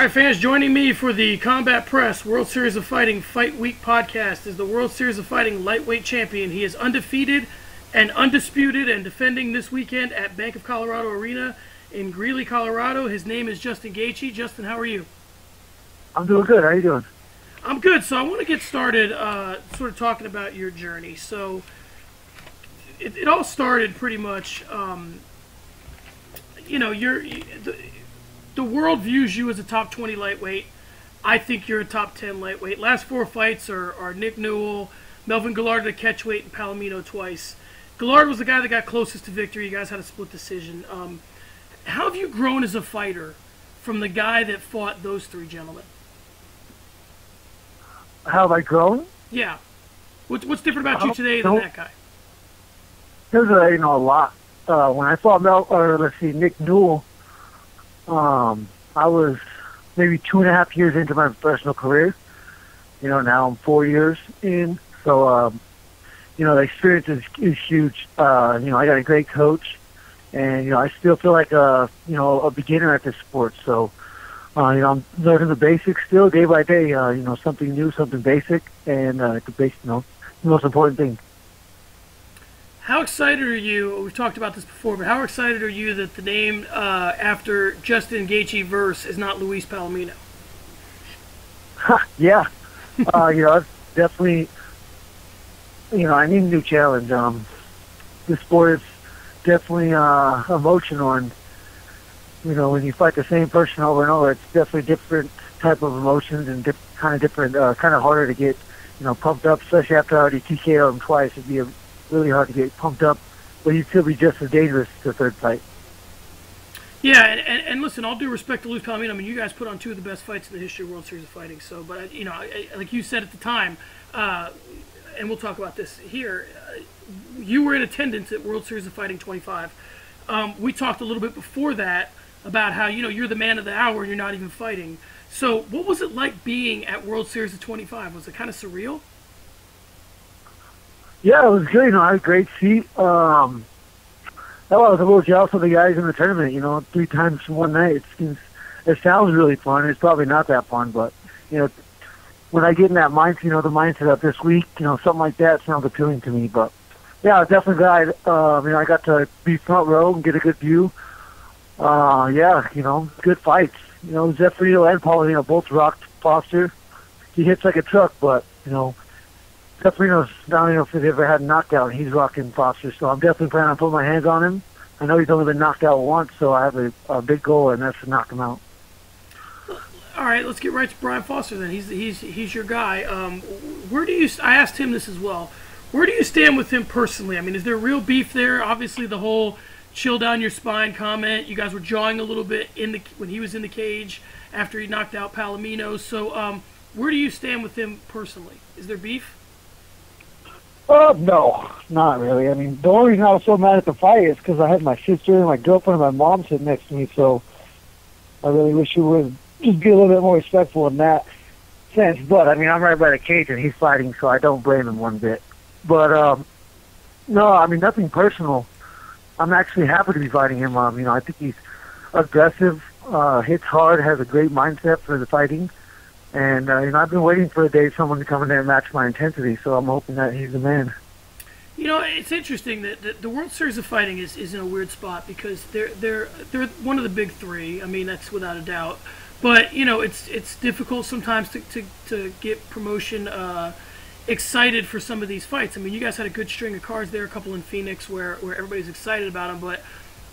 All right, fans, joining me for the Combat Press World Series of Fighting Fight Week podcast is the World Series of Fighting lightweight champion. He is undefeated and undisputed and defending this weekend at Bank of Colorado Arena in Greeley, Colorado. His name is Justin Gaethje. Justin, how are you? I'm doing good. How are you doing? I'm good. So I want to get started uh, sort of talking about your journey. So it, it all started pretty much, um, you know, you're, the, the world views you as a top 20 lightweight. I think you're a top 10 lightweight. Last four fights are, are Nick Newell, Melvin Guillard at catchweight, and Palomino twice. Guillard was the guy that got closest to victory. You guys had a split decision. Um, how have you grown as a fighter from the guy that fought those three gentlemen? How have I grown? Yeah. What's, what's different about you today than that guy? There's a, you know a lot. Uh, when I fought Mel, or let's see, Nick Newell, um, I was maybe two and a half years into my professional career. You know, now I'm four years in. So, um, you know, the experience is, is huge. Uh, you know, I got a great coach, and you know, I still feel like a you know a beginner at this sport. So, uh, you know, I'm learning the basics still day by day. Uh, you know, something new, something basic, and uh, the you know, the most important thing. How excited are you? We've talked about this before, but how excited are you that the name uh, after Justin Gaethje verse is not Luis Palomino? yeah, uh, you know, definitely. You know, I need a new challenge. Um, the sport is definitely uh, emotional, and you know, when you fight the same person over and over, it's definitely different type of emotions and diff- kind of different, uh, kind of harder to get, you know, pumped up, especially after I already TKO'd him twice. It'd be a, really hard to get pumped up, but you'd still be just as dangerous the third fight. Yeah, and, and, and, listen, all due respect to Luis Palomino, I mean, you guys put on two of the best fights in the history of World Series of Fighting. So, but you know, I, like you said at the time, uh, and we'll talk about this here. Uh, you were in attendance at World Series of Fighting 25. Um, we talked a little bit before that about how you know you're the man of the hour and you're not even fighting. So, what was it like being at World Series of 25? Was it kind of surreal? Yeah, it was good. You know, I had a great seat. Um, I was a little jealous of the guys in the tournament. You know, three times in one night. It seems it sounds really fun. It's probably not that fun, but you know, when I get in that mind, you know, the mindset of this week, you know, something like that sounds appealing to me. But yeah, I was definitely glad. Uh, you know, I got to be front row and get a good view. Uh, yeah, you know, good fights. You know, Zeferino and Paul, you know, both rocked Foster. He hits like a truck, but you know, I don't know if he's ever had a knockout. He's rocking Foster, so I'm definitely planning on putting my hands on him. I know he's only been knocked out once, so I have a, a big goal, and that's to knock him out. All right, let's get right to Brian Foster then. He's he's he's your guy. Um, where do you? I asked him this as well. Where do you stand with him personally? I mean, is there real beef there? Obviously, the whole chill down your spine comment. You guys were jawing a little bit in the when he was in the cage after he knocked out Palomino. So, um, where do you stand with him personally? Is there beef? Uh, no, not really. I mean, the only reason I was so mad at the fight is because I had my sister and my girlfriend and my mom sitting next to me, so I really wish you would just be a little bit more respectful in that sense. But, I mean, I'm right by the cage and he's fighting, so I don't blame him one bit. But, um, no, I mean, nothing personal. I'm actually happy to be fighting him. Um, you know, I think he's aggressive, uh, hits hard, has a great mindset for the fighting. And uh, you know, I've been waiting for a day someone to come in there and match my intensity. So I'm hoping that he's the man. You know, it's interesting that the, the World Series of Fighting is, is in a weird spot because they're they're they're one of the big three. I mean, that's without a doubt. But you know, it's it's difficult sometimes to to, to get promotion uh, excited for some of these fights. I mean, you guys had a good string of cards there, a couple in Phoenix where where everybody's excited about them. But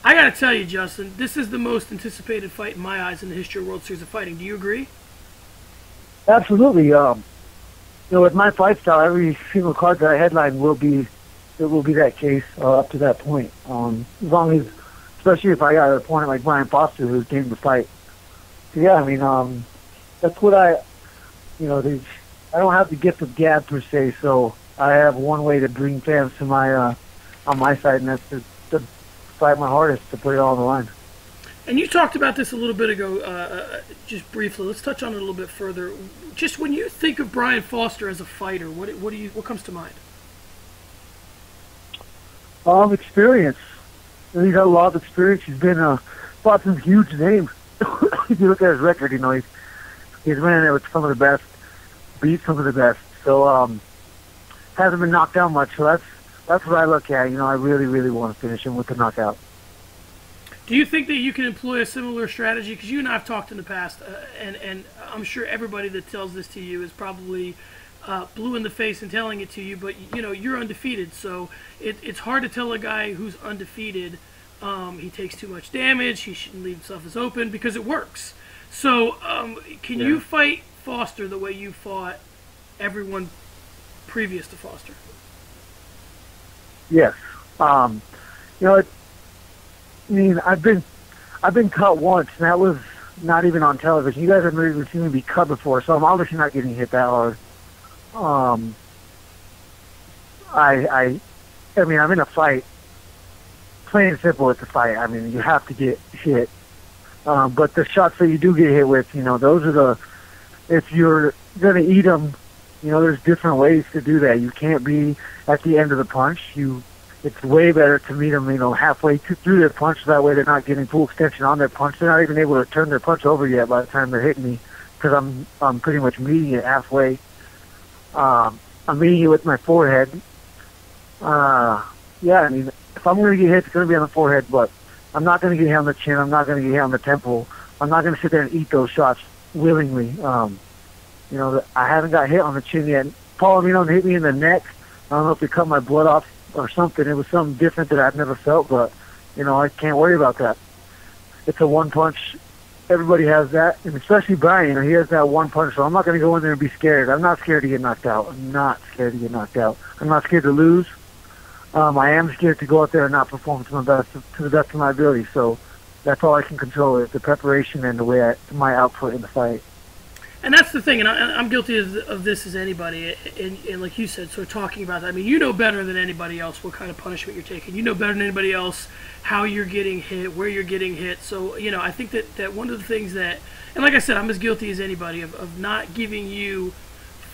I got to tell you, Justin, this is the most anticipated fight in my eyes in the history of World Series of Fighting. Do you agree? Absolutely. Um, you know, with my fight style, every single card that I headline will be it will be that case uh, up to that point. Um, as long as, especially if I got an opponent like Brian Foster who's game to fight. So yeah, I mean, um, that's what I, you know, I don't have the gift of gab per se, so I have one way to bring fans to my uh, on my side, and that's to, to fight my hardest to put it all on the line. And you talked about this a little bit ago, uh, uh, just briefly. Let's touch on it a little bit further. Just when you think of Brian Foster as a fighter, what what do you what comes to mind? Um, experience. He's got a lot of experience. He's been uh, fought some huge names. if you look at his record, you know he's He's been in there with some of the best, beat some of the best. So um, hasn't been knocked out much. So that's that's what I look at. You know, I really, really want to finish him with the knockout. Do you think that you can employ a similar strategy? Because you and I have talked in the past, uh, and and I'm sure everybody that tells this to you is probably uh, blue in the face and telling it to you. But you know you're undefeated, so it, it's hard to tell a guy who's undefeated um, he takes too much damage. He shouldn't leave himself as open because it works. So um, can yeah. you fight Foster the way you fought everyone previous to Foster? Yes. Um, you know, it, I mean, I've been I've been cut once, and that was not even on television. You guys have never seen me be cut before, so I'm obviously not getting hit that hard. Um, I I I mean, I'm in a fight. Plain and simple, it's a fight. I mean, you have to get hit. Um, but the shots that you do get hit with, you know, those are the. If you're gonna eat them, you know, there's different ways to do that. You can't be at the end of the punch. You it's way better to meet them, you know, halfway through their punch. That way, they're not getting full extension on their punch. They're not even able to turn their punch over yet by the time they're hitting me, because I'm I'm pretty much meeting it halfway. Um, I'm meeting it with my forehead. Uh, yeah, I mean, if I'm going to get hit, it's going to be on the forehead, but I'm not going to get hit on the chin. I'm not going to get hit on the temple. I'm not going to sit there and eat those shots willingly. Um, you know, I haven't got hit on the chin yet. Palomino hit me in the neck. I don't know if it cut my blood off or something. It was something different that I've never felt, but you know, I can't worry about that. It's a one punch. Everybody has that, and especially Brian. You know, he has that one punch. So I'm not going to go in there and be scared. I'm not scared to get knocked out. I'm not scared to get knocked out. I'm not scared to lose. Um, I am scared to go out there and not perform to my best to the best of my ability. So that's all I can control is the preparation and the way I, my output in the fight and that's the thing, and I, am guilty of, of, this as anybody. And, and, like you said, sort of talking about that. I mean, you know better than anybody else what kind of punishment you're taking. You know better than anybody else how you're getting hit, where you're getting hit. So you know, I think that that one of the things that, and like I said, I'm as guilty as anybody of, of not giving you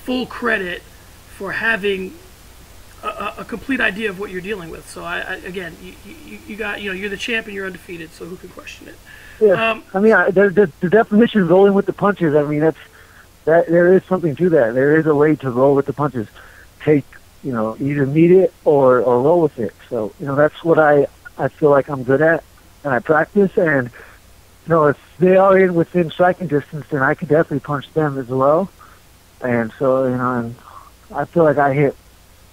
full credit for having a, a, complete idea of what you're dealing with. So I, I again, you, you, you, got you know you're the champion, you're undefeated. So who can question it? Yeah, um, I mean, I, the, the, the definition of rolling with the punches. I mean, that's that there is something to that. There is a way to roll with the punches. Take, you know, either meet it or or roll with it. So, you know, that's what I I feel like I'm good at, and I practice. And you know, if they are in within striking distance, then I can definitely punch them as well. And so, you know, and I feel like I hit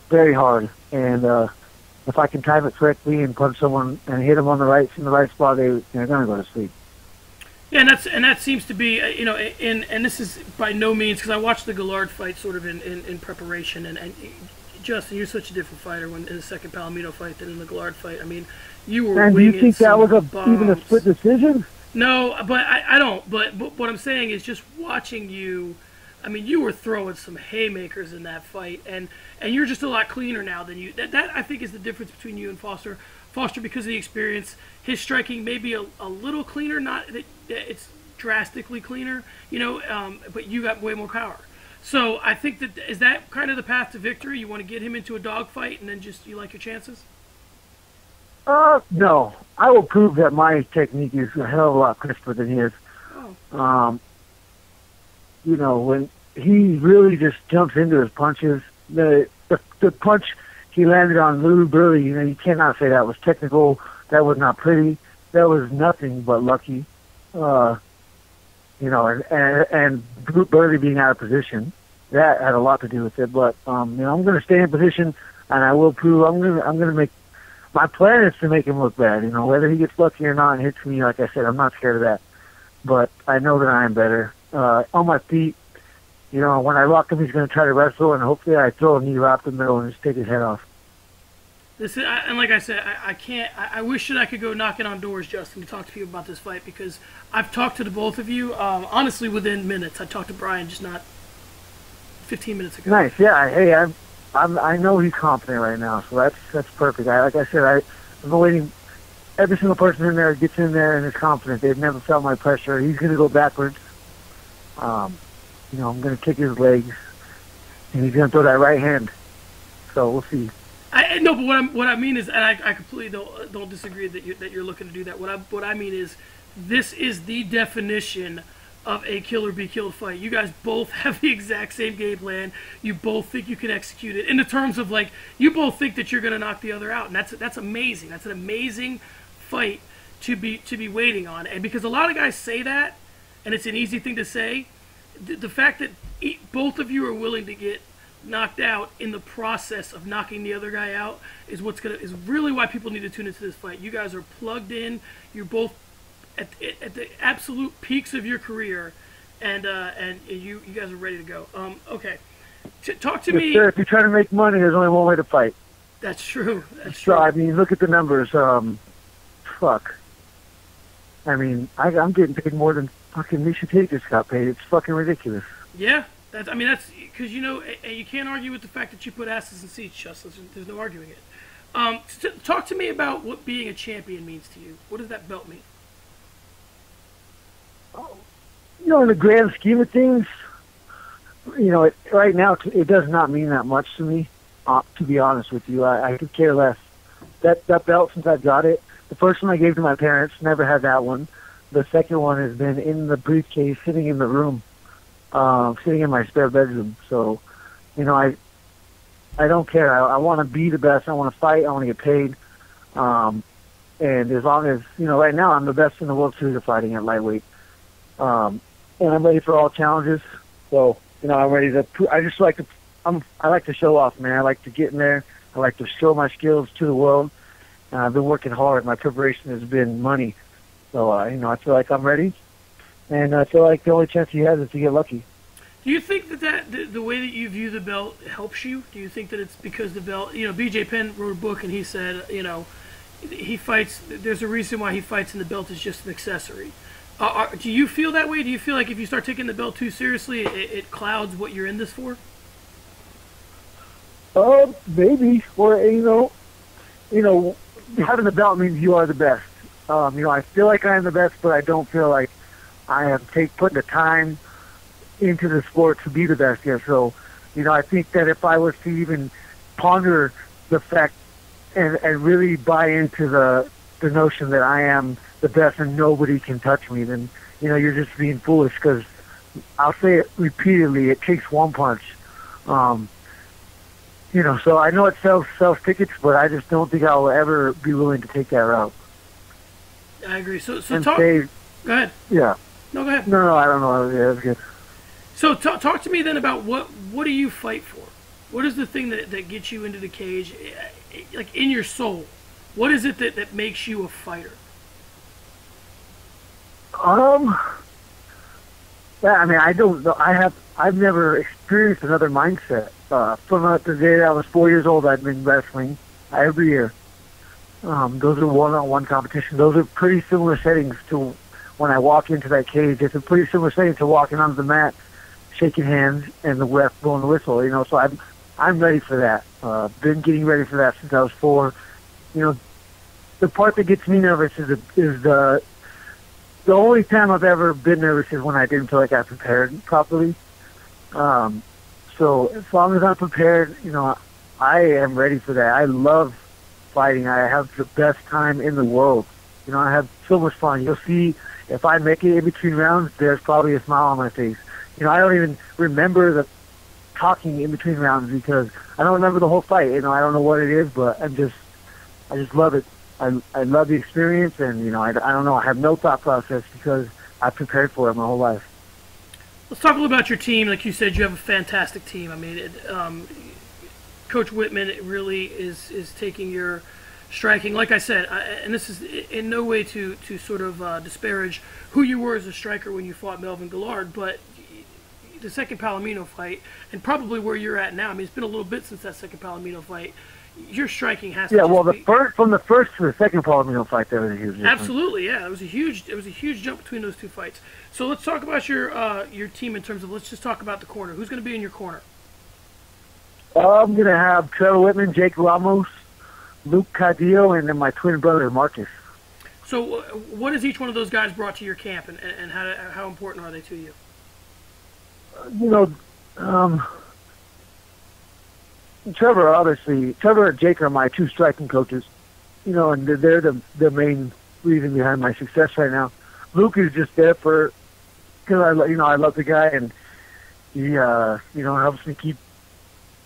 very hard. And uh, if I can time it correctly and punch someone and hit them on the right in the right spot, they they're gonna go to sleep. Yeah, and that's and that seems to be uh, you know in and this is by no means because I watched the Guillard fight sort of in, in, in preparation and, and Justin, you're such a different fighter when in the second Palomino fight than in the Guillard fight. I mean, you were. And do you think that was a, even a split decision? No, but I, I don't. But, but what I'm saying is just watching you. I mean, you were throwing some haymakers in that fight, and and you're just a lot cleaner now than you. That that I think is the difference between you and Foster. Foster, because of the experience, his striking may be a, a little cleaner. Not that it's drastically cleaner, you know, um, but you got way more power. So I think that is that kind of the path to victory. You want to get him into a dogfight, and then just you like your chances. Uh, no. I will prove that my technique is a hell of a lot crisper than his. Oh. Um, you know, when he really just jumps into his punches, the the, the punch he landed on Lou Burley, you know, you cannot say that was technical. That was not pretty. That was nothing but lucky. Uh, you know, and and, and Burley being out of position, that had a lot to do with it. But um, you know, I'm going to stay in position, and I will prove. I'm going to I'm going to make. My plan is to make him look bad. You know, whether he gets lucky or not and hits me, like I said, I'm not scared of that. But I know that I am better. Uh, on my feet, you know, when I lock him, he's going to try to wrestle, and hopefully I throw a knee right up the middle and just take his head off. This is, and like I said, I, I can't. I, I, wish that I could go knocking on doors, Justin, to talk to people about this fight because I've talked to the both of you. Um, honestly, within minutes, I talked to Brian just not 15 minutes ago. Nice, yeah. Hey, I'm, I'm, I know he's confident right now, so that's that's perfect. I, like I said, I, I'm waiting. Every single person in there gets in there and is confident. They've never felt my pressure. He's going to go backwards. Um, you know, I'm going to kick his legs, and he's going to throw that right hand. So we'll see. I no, but what I what I mean is, and I, I completely don't don't disagree that you that you're looking to do that. What I what I mean is, this is the definition of a kill or be killed fight. You guys both have the exact same game plan. You both think you can execute it in the terms of like you both think that you're going to knock the other out, and that's that's amazing. That's an amazing fight to be to be waiting on. And because a lot of guys say that, and it's an easy thing to say, the, the fact that both of you are willing to get knocked out in the process of knocking the other guy out is what's gonna is really why people need to tune into this fight. You guys are plugged in. You're both at, at the absolute peaks of your career, and uh, and you you guys are ready to go. Um, okay, T- talk to Yes, me. sir. If you're trying to make money, there's only one way to fight. That's true. That's So true. I mean, look at the numbers. Um, fuck. I mean, I, I'm getting paid more than fucking Miesha Tate just got paid. It's fucking ridiculous. Yeah, that's. I mean, that's because you know, and you can't argue with the fact that you put asses in seats. Just there's, there's no arguing it. Um, t- talk to me about what being a champion means to you. What does that belt mean? You know, in the grand scheme of things, you know, it, right now it does not mean that much to me. Uh, to be honest with you, I, I could care less. That that belt since I got it, the first one I gave to my parents, never had that one. The second one has been in the briefcase, sitting in the room, um, sitting in my spare bedroom. So, you know, I I don't care. I, I want to be the best. I want to fight. I want to get paid. Um, and as long as you know, right now I'm the best in the world series of fighting at lightweight. Um, and I'm ready for all challenges. So you know, I'm ready to. I just like to. I'm. I like to show off, man. I like to get in there. I like to show my skills to the world. And I've been working hard. My preparation has been money. So uh, you know, I feel like I'm ready. And I feel like the only chance he has is to get lucky. Do you think that, that the, the way that you view the belt helps you? Do you think that it's because the belt, you know, BJ Penn wrote a book and he said, you know, he fights, there's a reason why he fights and the belt is just an accessory. Uh, are, do you feel that way? Do you feel like if you start taking the belt too seriously, it, it clouds what you're in this for? Oh, maybe. Or you know, you know, having the belt means you are the best. Um, you know, I feel like I am the best, but I don't feel like I have take put the time into the sport to be the best yet. So, you know, I think that if I was to even ponder the fact and and really buy into the the notion that I am the best and nobody can touch me, then you know you're just being foolish. Because I'll say it repeatedly: it takes one punch. Um, you know, so I know it sells sells tickets, but I just don't think I'll ever be willing to take that route. I agree. So, so and talk. Go ahead. yeah, No, go ahead. no, no, I don't know. Yeah, that's good. So talk, talk to me then about what what do you fight for? What is the thing that, that gets you into the cage, eh, like in your soul? What is it that, that makes you a fighter? Um, yeah, I mean, I don't know. I have, I've never experienced another mindset. Uh, from uh, the day that I was four years old, I've been wrestling every year. Um, those are one-on-one competitions. Those are pretty similar settings to when I walk into that cage. It's a pretty similar setting to walking onto the mat, shaking hands, and the ref blowing the whistle. You know, so I'm, I'm ready for that. Uh, been getting ready for that since I was four. You know, the part that gets me nervous is the, is the the only time I've ever been nervous is when I didn't feel like I prepared properly. Um, so as long as I'm prepared, you know, I am ready for that. I love fighting. I have the best time in the world. You know, I have so much fun. You'll see if I make it in between rounds, there's probably a smile on my face. You know, I don't even remember the talking in between rounds because I don't remember the whole fight. You know, I don't know what it is, but I'm just, I just love it. I I love the experience, and you know, I, I don't know. I have no thought process because I prepared for it my whole life. Let's talk a little about your team. Like you said, you have a fantastic team. I mean, it, um, Coach Wittman really is is taking your striking. Like I said, I, and this is in no way to to sort of uh, disparage who you were as a striker when you fought Melvin Guillard, but the second Palomino fight, and probably where you're at now. I mean, it's been a little bit since that second Palomino fight. Your striking has to Yeah, well, the be- first from the first to the second Palomino fight, there was a huge difference. Absolutely, yeah. It was a huge, it was a huge jump between those two fights. So let's talk about your uh, your team in terms of let's just talk about the corner. Who's going to be in your corner? I'm gonna have Trevor Wittman, Jake Ramos, Luke Cadillo, and then my twin brother Marcus. So uh, what has each one of those guys brought to your camp, and, and how how important are they to you? you know, um, Trevor, obviously, Trevor and Jake are my two striking coaches. You know, and they're, they're the the main reason behind my success right now. Luke is just there for because I, you know, I love the guy, and he, uh, you know, helps me keep.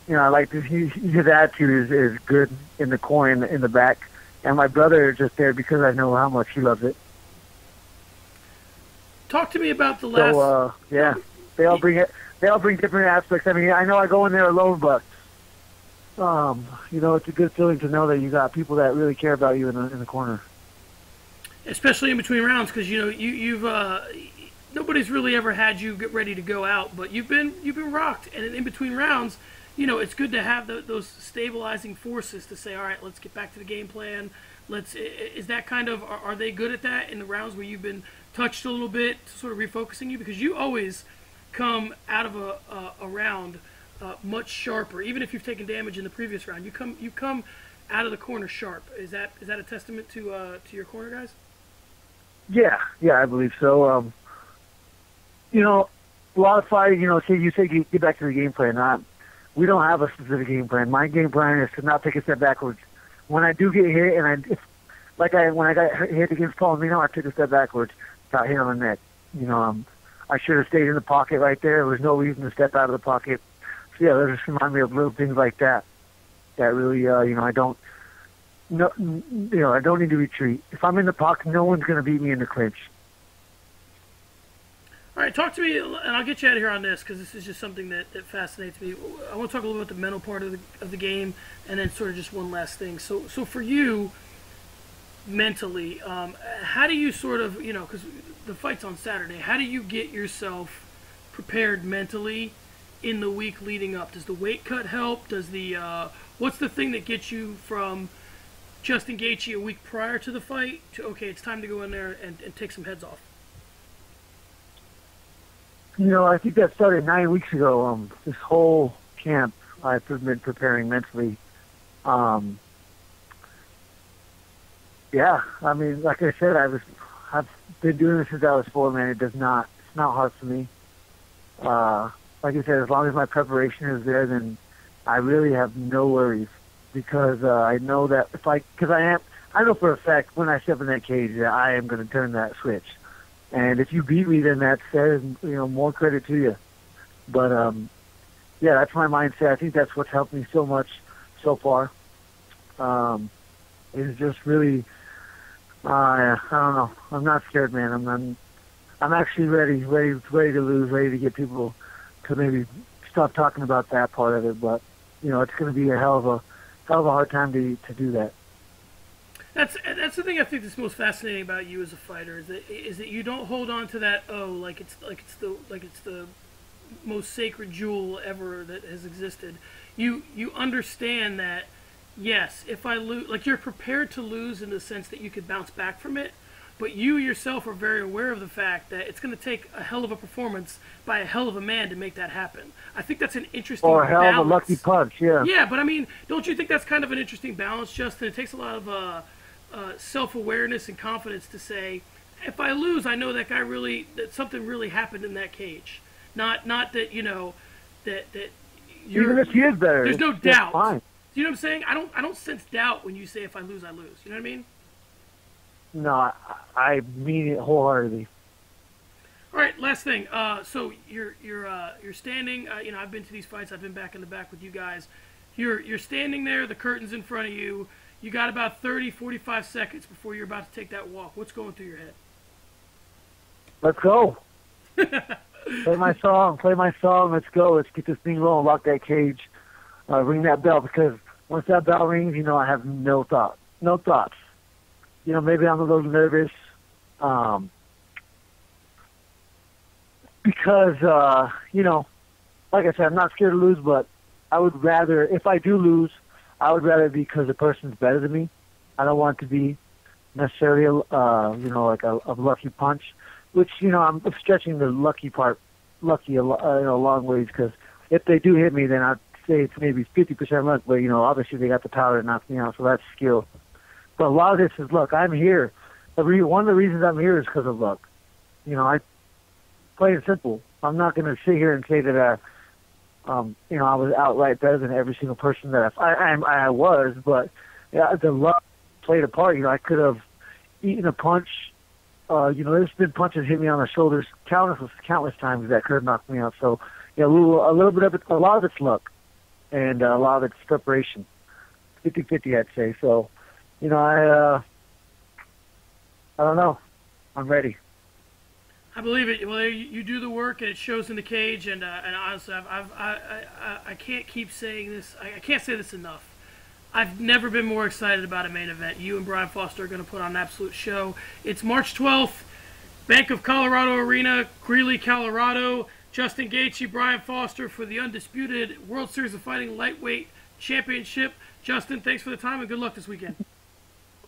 You know, I like this. He, his attitude is is good in the corner, in the, in the back, and my brother is just there because I know how much he loves it. Talk to me about the last. So, uh, yeah, they all bring it. They all bring different aspects. I mean, I know I go in there alone, but um, you know, it's a good feeling to know that you got people that really care about you in the in the corner. especially in between rounds because you know you you've uh, nobody's really ever had you get ready to go out, but you've been you've been rocked, and in between rounds, you know it's good to have the, those stabilizing forces to say, all right, let's get back to the game plan. Let's is that kind of are, are they good at that in the rounds where you've been touched a little bit, sort of refocusing you because you always come out of a a, a round uh, much sharper, even if you've taken damage in the previous round. You come you come out of the corner sharp. Is that is that a testament to uh, to your corner guys? Yeah, yeah, I believe so. Um, you know, a lot of fighting. You know, say you say get, get back to the game plan. Not, we don't have a specific game plan. My game plan is to not take a step backwards. When I do get hit, and I, like I when I got hit against Palomino, I took a step backwards, got hit on the neck. You know, um, I should have stayed in the pocket right there. There was no reason to step out of the pocket. So yeah, that just remind me of little things like that. That really, uh, you know, I don't. No, you know, I don't need to retreat. If I'm in the pocket, no one's going to beat me in the clinch. All right, talk to me, and I'll get you out of here on this because this is just something that, that fascinates me. I want to talk a little about the mental part of the, of the game, and then sort of just one last thing. So, so for you, mentally, um, how do you sort of, you know, because the fight's on Saturday, how do you get yourself prepared mentally in the week leading up? Does the weight cut help? Does the uh, what's the thing that gets you from Justin Gaethje a week prior to the fight to okay, it's time to go in there and, and take some heads off? You know, I think that started nine weeks ago. Um, this whole camp I've been preparing mentally. Um, yeah, I mean, like I said, I was, I've been doing this since I was four. Man, it does not, it's not hard for me. Uh, like I said, as long as my preparation is there, then I really have no worries because uh, I know that if I, because I am, I know for a fact when I step in that cage that I am going to turn that switch. And if you beat me, then that is, you know more credit to you. But um, yeah, that's my mindset. I think that's what's helped me so much so far. Um, is just really, uh, I don't know. I'm not scared, man. I'm, I'm I'm actually ready, ready, ready to lose, ready to get people to maybe stop talking about that part of it. But you know, it's going to be a hell of a hell of a hard time to to do that. That's that's the thing I think that's most fascinating about you as a fighter is that is that you don't hold on to that oh like it's like it's the like it's the most sacred jewel ever that has existed. You you understand that yes, if I lose like you're prepared to lose in the sense that you could bounce back from it, but you yourself are very aware of the fact that it's going to take a hell of a performance by a hell of a man to make that happen. I think that's an interesting Or a hell balance. of a lucky punch, yeah. Yeah, but I mean, don't you think that's kind of an interesting balance, Justin? It takes a lot of uh, uh, self-awareness and confidence to say, if I lose, I know that guy really that something really happened in that cage. Not not that you know that that you're, Even if he is better, there's no doubt. Fine. You know what I'm saying? I don't I don't sense doubt when you say if I lose, I lose. You know what I mean? No, I, mean it wholeheartedly. All right, last thing. Uh, so you're you're uh, you're standing. Uh, you know, I've been to these fights. I've been back in the back with you guys. You're you're standing there. The curtain's in front of you. You got about 30, 45 seconds before you're about to take that walk. What's going through your head? Let's go. play my song. Play my song. Let's go. Let's get this thing rolling. Lock that cage. Uh, ring that bell because once that bell rings, you know I have no thought, no thoughts. You know, maybe I'm a little nervous, um, because uh, you know, like I said, I'm not scared to lose, but I would rather, if I do lose, I would rather because the person's better than me. I don't want to be necessarily, uh, you know, like a, a lucky punch, which you know I'm stretching the lucky part, lucky a, uh, a long ways because if they do hit me, then I'd say it's maybe 50% luck, but you know, obviously they got the power to knock me out, so that's skill. But a lot of this is luck. I'm here. The one of the reasons I'm here is because of luck. You know, I play it simple. I'm not going to sit here and say that, uh, um, you know, I was outright better than every single person that I, I, I, was, but yeah, the luck played a part. You know, I could have eaten a punch uh, uh, you know, there's been punches hit me on the shoulders countless countless times that could have knocked me out. So, yeah, a little, a little bit of it, a lot of it's luck, and uh, a lot of it's preparation. 50-50, I'd say. So, you know, I, uh, I don't know. I'm ready. I believe it. Well, you, do the work, and it shows in the cage. And uh, and honestly, I've, I've, I, I I can't keep saying this. I, I can't say this enough. I've never been more excited about a main event. You and Brian Foster are going to put on an absolute show. It's March 12th, Bank of Colorado Arena, Greeley, Colorado. Justin Gaethje, Brian Foster for the undisputed World Series of Fighting Lightweight Championship. Justin, thanks for the time and good luck this weekend.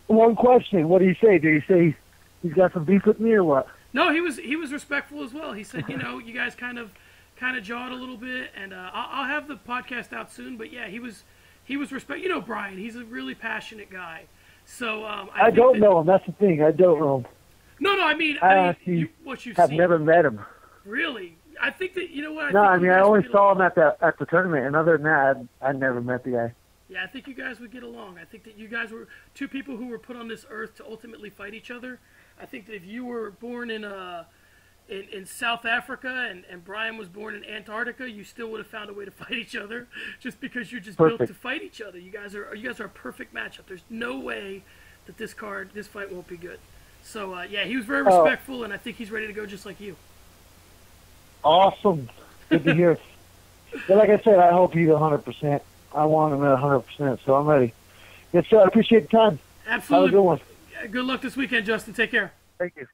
One question: What do you say? Do you say he's got some beef with me or what? No, he was he was respectful as well. He said, you know, you guys kind of kind of jawed a little bit, and uh, I'll, I'll have the podcast out soon. But yeah, he was he was respect. You know, Brian, he's a really passionate guy. So um, I, I don't that- know him. That's the thing. I don't know him. No, no, I mean, I I mean you, what you've I've seen. never met him. Really, I think that you know what. I No, I mean I only saw along. him at the at the tournament, and other than that, I, I never met the guy. Yeah, I think you guys would get along. I think that you guys were two people who were put on this earth to ultimately fight each other. I think that if you were born in uh in, in South Africa and, and Brian was born in Antarctica, you still would have found a way to fight each other just because you're just built to fight each other. You guys are you guys are a perfect matchup. There's no way that this card this fight won't be good. So uh, yeah, he was very Oh. respectful, and I think he's ready to go just like you. Awesome. Good to hear. but like I said, I hope he's 100%. I want him at 100%, so I'm ready. Yes, sir. I appreciate the time. Absolutely. Have a good one. Good luck this weekend, Justin. Take care. Thank you.